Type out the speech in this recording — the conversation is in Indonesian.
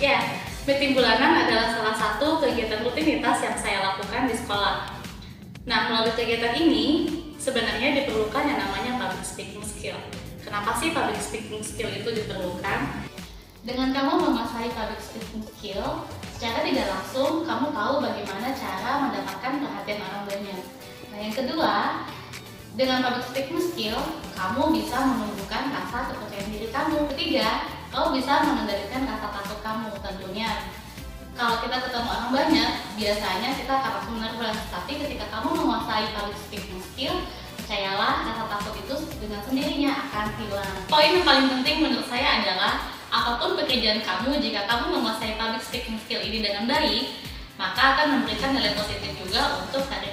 Ya, meeting bulanan adalah salah satu kegiatan rutinitas yang saya lakukan di sekolah. Nah, melalui kegiatan ini, sebenarnya diperlukan yang namanya public speaking skill. Kenapa sih public speaking skill itu diperlukan? Dengan kamu menguasai public speaking skill, secara tidak langsung kamu tahu bagaimana cara mendapatkan perhatian orang banyak. Nah, yang kedua, dengan public speaking skill, kamu bisa menumbuhkan rasa kepercayaan diri kamu. Ketiga, kamu bisa mengendalikan rasa takut tentunya. Kalau kita ketemu orang banyak, biasanya kita akan langsung nervous. Tapi ketika kamu menguasai public speaking skill, percayalah rasa takut itu dengan sendirinya akan hilang. Poin yang paling penting menurut saya adalah apa pun pekerjaan kamu, jika kamu menguasai public speaking skill ini dengan baik, maka akan memberikan nilai positif juga untuk karir